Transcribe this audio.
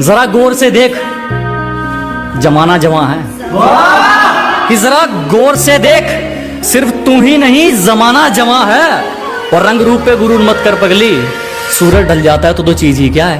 जरा गौर से देख। जमाना जमा है। कि जरा गौर से देख, सिर्फ़ तू ही नहीं, जमाना जमा है। और रंग रूप पे गुरूर मत कर पगली। सूरज ढल जाता है तो दो चीज़ ही क्या है?